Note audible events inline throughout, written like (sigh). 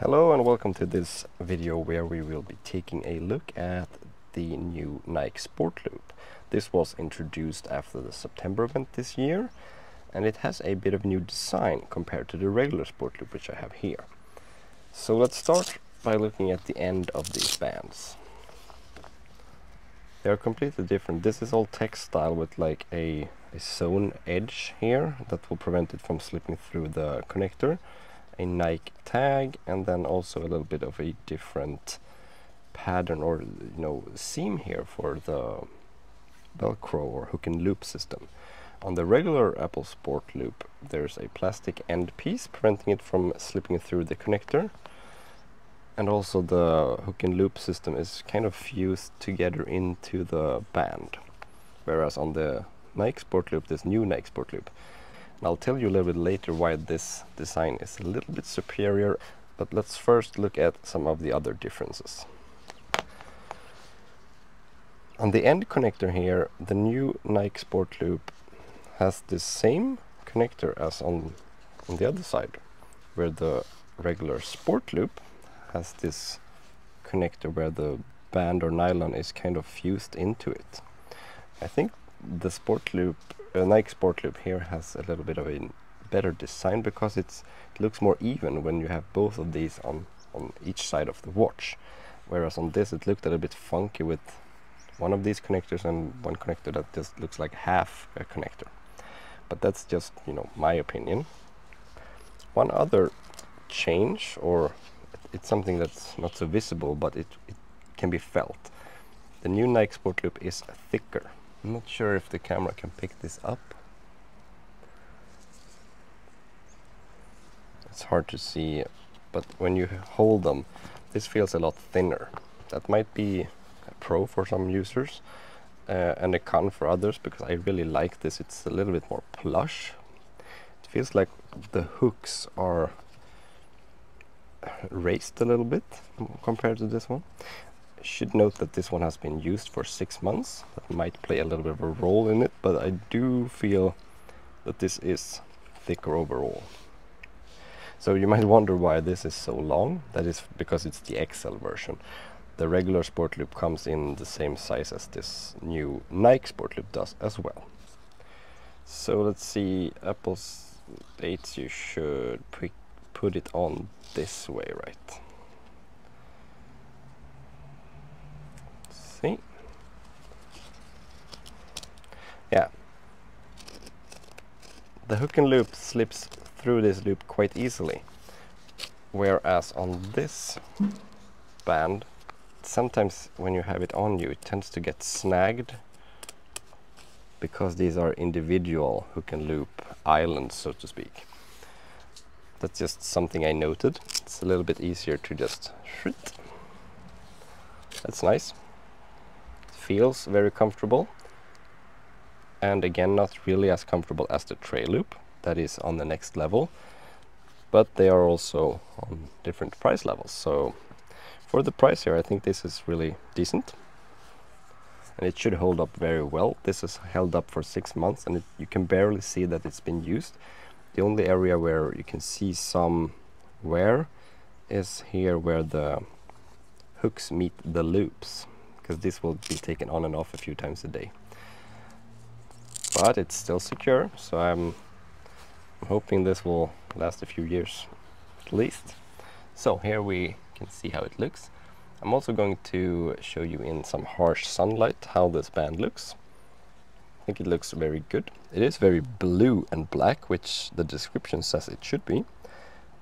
Hello and welcome to this video where we will be taking a look at the new Nike Sport Loop. This was introduced after the September event this year and it has a bit of new design compared to the regular Sport Loop which I have here. So let's start by looking at the end of these bands. They are completely different. This is all textile with like a, a sewn edge here that will prevent it from slipping through the connector a Nike tag and then also a little bit of a different pattern or you know seam here for the velcro or hook and loop system. On the regular Apple Sport loop there's a plastic end piece preventing it from slipping through the connector. And also the hook and loop system is kind of fused together into the band. Whereas on the Nike Sport loop this new Nike Sport loop I'll tell you a little bit later why this design is a little bit superior, but let's first look at some of the other differences. On the end connector here, the new Nike Sport Loop has the same connector as on, on the other side, where the regular Sport Loop has this connector where the band or nylon is kind of fused into it. I think the Sport Loop uh, Nike Sport Loop here has a little bit of a better design because it's it looks more even when you have both of these on on each side of the watch. Whereas on this it looked a little bit funky with one of these connectors and one connector that just looks like half a connector. But that's just you know my opinion. One other change or it's something that's not so visible but it, it can be felt. The new Nike Sport Loop is thicker I'm not sure if the camera can pick this up. It's hard to see, but when you hold them, this feels a lot thinner. That might be a pro for some users uh, and a con for others because I really like this. It's a little bit more plush. It feels like the hooks are raised a little bit compared to this one should note that this one has been used for six months. That might play a little bit of a role in it, but I do feel that this is thicker overall. So you might wonder why this is so long. That is because it's the XL version. The regular Sport Loop comes in the same size as this new Nike Sport Loop does as well. So let's see, Apple's states you should put it on this way, right? See. Yeah. The hook and loop slips through this loop quite easily. Whereas on this band, sometimes when you have it on you, it tends to get snagged because these are individual hook and loop islands, so to speak. That's just something I noted. It's a little bit easier to just shoot. That's nice feels very comfortable. And again not really as comfortable as the trail loop that is on the next level but they are also on different price levels. So for the price here I think this is really decent. And it should hold up very well. This is held up for six months and it, you can barely see that it's been used. The only area where you can see some wear is here where the hooks meet the loops because this will be taken on and off a few times a day. But it's still secure, so I'm, hoping this will last a few years at least. So here we can see how it looks. I'm also going to show you in some harsh sunlight how this band looks. I think it looks very good. It is very blue and black, which the description says it should be.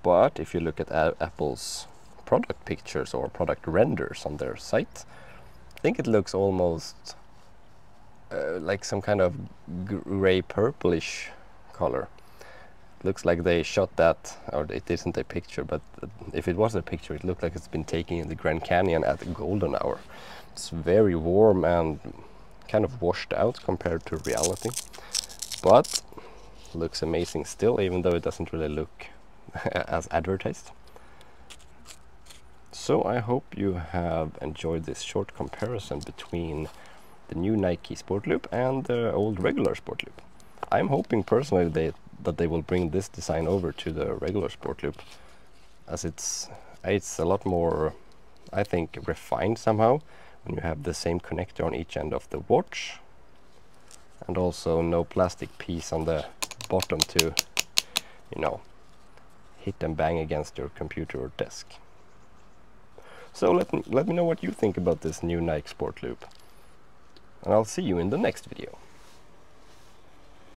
But if you look at Apple's product pictures or product renders on their site, think it looks almost uh, like some kind of gray purplish color. Looks like they shot that, or it isn't a picture, but if it was a picture, it looked like it's been taken in the Grand Canyon at the golden hour. It's very warm and kind of washed out compared to reality, but looks amazing still, even though it doesn't really look (laughs) as advertised. So I hope you have enjoyed this short comparison between the new Nike Sport Loop and the old regular Sport Loop. I'm hoping personally they, that they will bring this design over to the regular Sport Loop as it's it's a lot more, I think, refined somehow when you have the same connector on each end of the watch and also no plastic piece on the bottom to, you know, hit and bang against your computer or desk. So let me, let me know what you think about this new Nike Sport Loop. And I'll see you in the next video.